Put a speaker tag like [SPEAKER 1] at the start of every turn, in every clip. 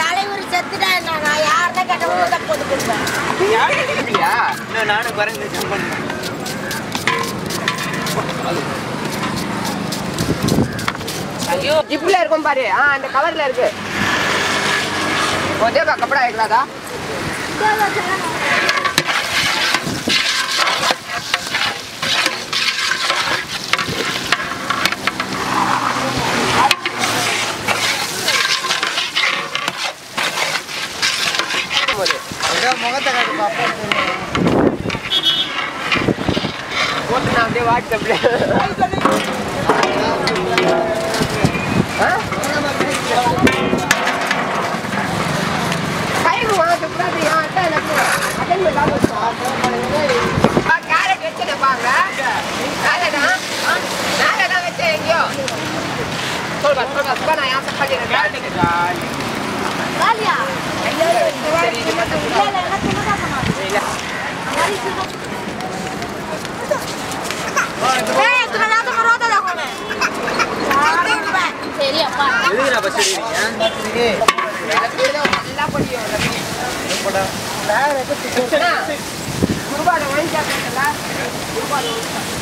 [SPEAKER 1] தலைவர் செத்துட்டா என்ன நான் யார்தான் கேட்டவங்க தான் போட்டு கொடுப்பேன்
[SPEAKER 2] அப்படியா
[SPEAKER 3] இன்னும் நானும் குறைஞ்சு
[SPEAKER 2] ஐயோ ஜிப்ல இருக்கும் பாரு. ஆ அந்த கவர்ல இருக்கு. கொஞ்சம் கப்படா இருக்கலாதா
[SPEAKER 3] முகத்தை காட்டு பாப்பா
[SPEAKER 2] போட்டு நான் அப்படியே. வாட்ஸ்அப்ல கேரட் வச்சு பாங்க கேரட் வச்சு எங்கேயோ. சொல்றேன் சொல்றேன் நான் யாசப்பாடி கேரட்
[SPEAKER 1] காலியா?
[SPEAKER 3] எதுக்குடா பஸ்
[SPEAKER 2] ஏறிக்கிறீங்க குருபாடு ஒழிஞ்சா குருபாடு
[SPEAKER 3] ஒழிஞ்சா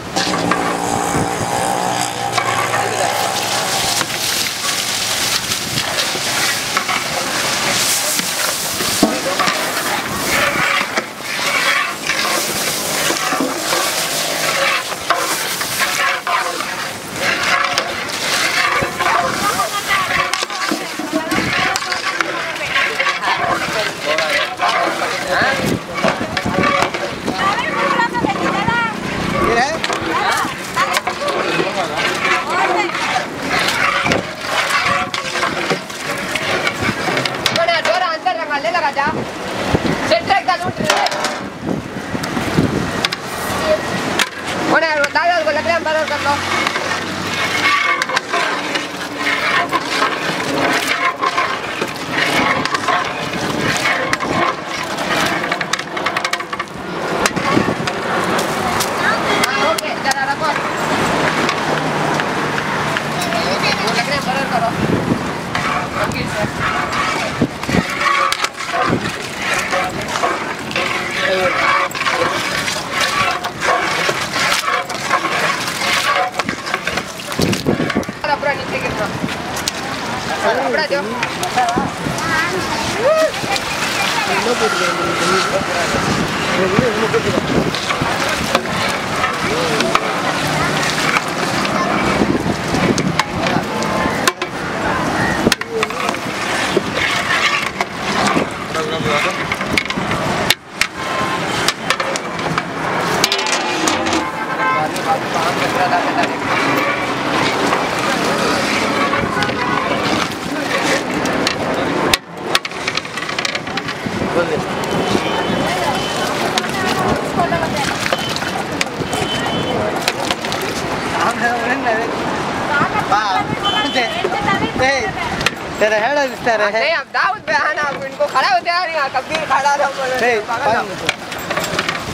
[SPEAKER 3] हेड हैं।
[SPEAKER 2] नहीं अब दाऊद पे ना अब इनको खड़ा होते हैं नहीं कभी खड़ा रहो बोलो
[SPEAKER 3] Hey,
[SPEAKER 2] पागल हो।
[SPEAKER 3] पानी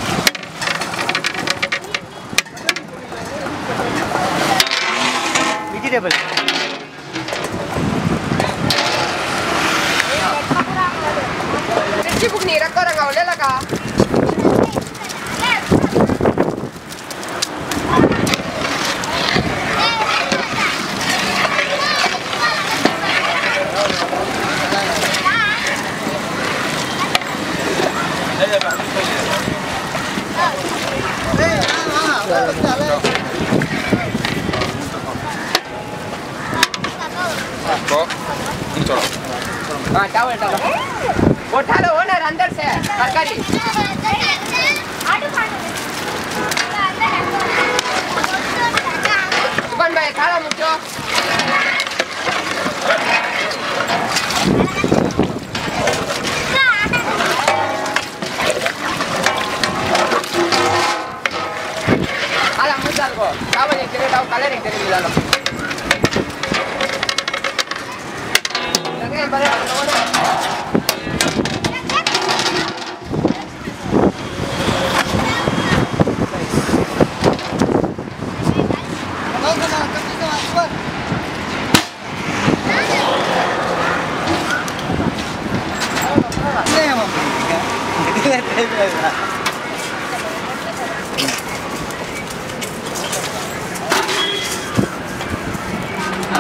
[SPEAKER 3] vegetable
[SPEAKER 2] मिर्ची फुकनी रखो रंगावले लगा। चावल ओठालो हो न अन्दर से तरकारी दुकान भाइ खाडा मुख्यो Hagamos algo. Cabo de querer la calera y querer mirarlo. ¿Qué? ¿Para? ¿Para?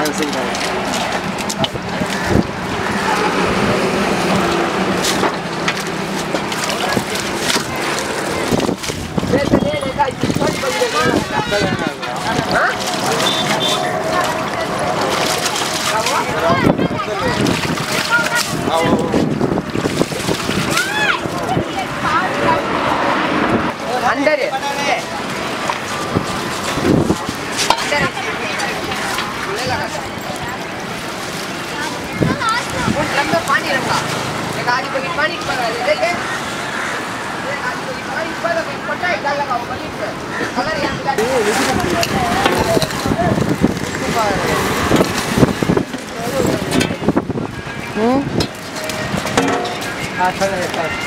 [SPEAKER 2] よすぎたね。மாநிலம்டா எனக்கு ஆடி பண்ணிட்டு பண்ணிட்டு பாருங்க ஆ சொல்லுங்க சார்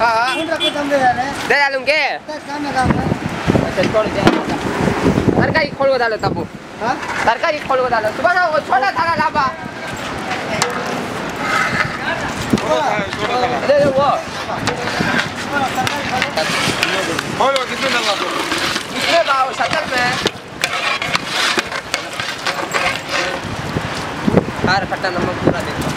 [SPEAKER 2] हाँ इसमें डाल
[SPEAKER 3] की?
[SPEAKER 2] दे दे तरकारी खोल को डालो तबू। तरकारी खोल को डालो। सुबह ना वो छोटा थाला लाबा।
[SPEAKER 4] था
[SPEAKER 2] ले ले वो।
[SPEAKER 4] बोलो कितने डालना तो?
[SPEAKER 2] इसमें बाओ शक्कर में? हर खट्टा नमक पूरा देखो।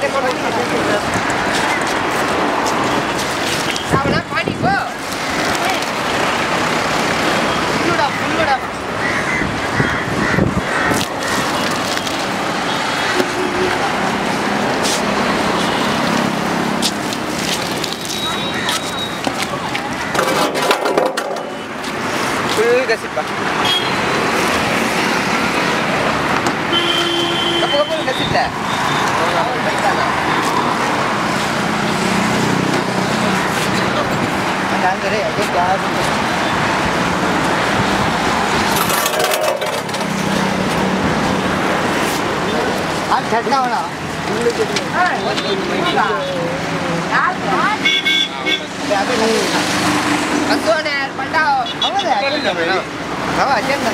[SPEAKER 2] Dale, por favor. சத்தவளோ அத்தோனே பண்டாவோ அவதே அவ அஜெண்டா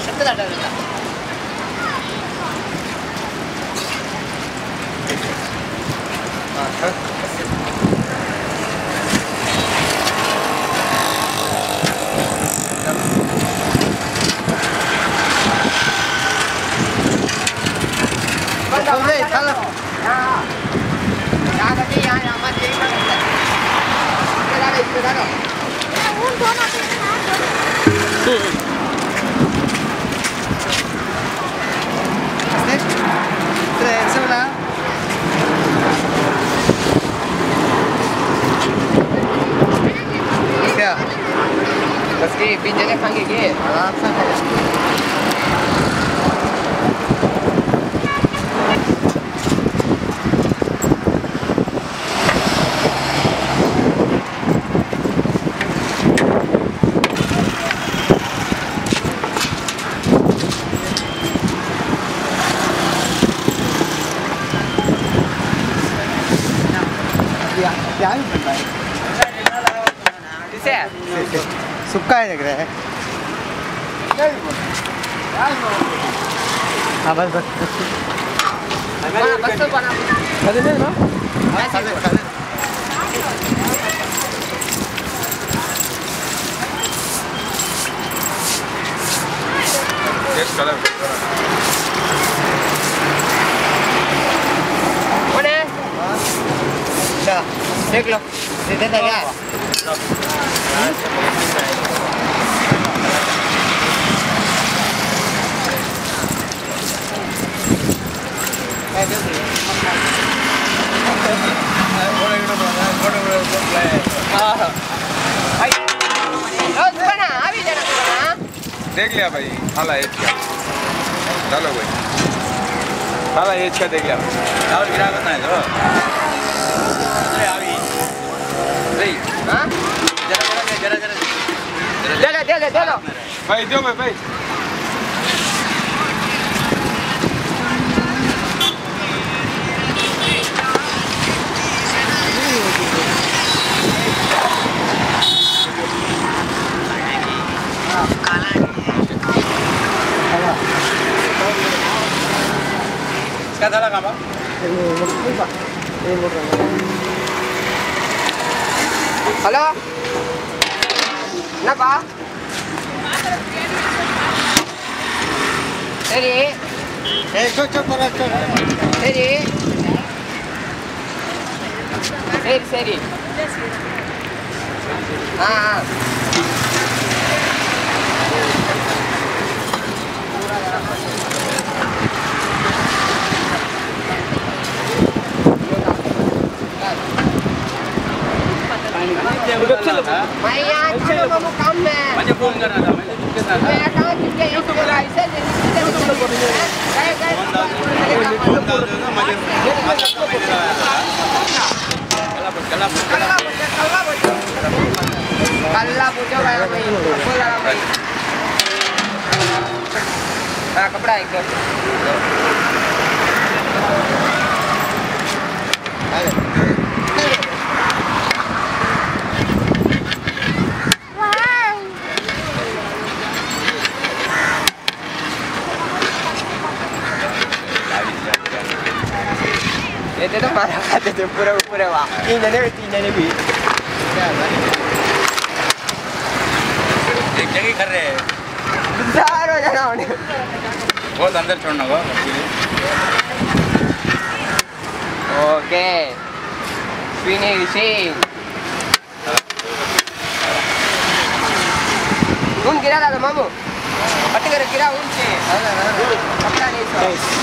[SPEAKER 2] しくな
[SPEAKER 3] るんだ क्या ही? बन रहा है
[SPEAKER 2] किसे
[SPEAKER 3] है लग रहा है। हाँ बस बस।
[SPEAKER 4] कलर
[SPEAKER 2] कौन है
[SPEAKER 3] क्या
[SPEAKER 2] देख लो सीधे तो
[SPEAKER 4] देख लिया भाई हाला एक क्या? चलो भाई। हाला एक क्या देख लिया?
[SPEAKER 5] गिरा करना
[SPEAKER 2] है तो। Vai,
[SPEAKER 5] идем, vai. Cada la gama. Hola. 대리. 네, 저쪽 돌았죠.
[SPEAKER 2] 대리. 세리, 세리. 아. Banyak pun kan ada. कपड़ा एक खाते थे पूरे पूरे वाह तीन जने भी तीन जने भी
[SPEAKER 5] एक जगह कर रहे हैं
[SPEAKER 2] सारो जना होने
[SPEAKER 5] बहुत अंदर छोड़ना को
[SPEAKER 2] ओके फिनिशिंग उन गिरा था मामू पट्टी कर गिरा उन से कपड़ा नहीं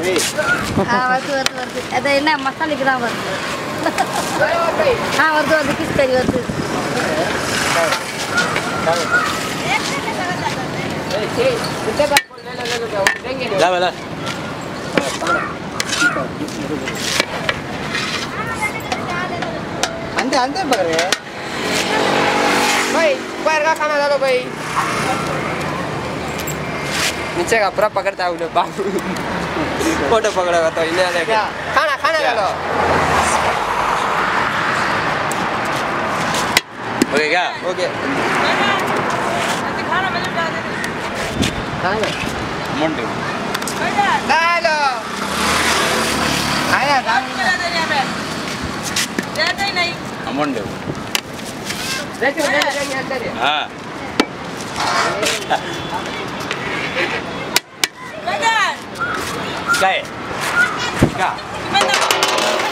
[SPEAKER 1] ஆ வருது வருது வருது. அது என்ன மசாலைக்கு தான் வருது. ஆ வருது வருது கிஸ் கறி வருது.
[SPEAKER 3] அந்த அந்த பாரு.
[SPEAKER 2] भाई ऊपर का खाना डालो भाई नीचे का पूरा पकड़ता है बाबू फ़ोटो पकड़ोगा तो इन्हें खाना खाना लो
[SPEAKER 5] ओके क्या
[SPEAKER 2] ओके
[SPEAKER 5] मुंडे 在你看。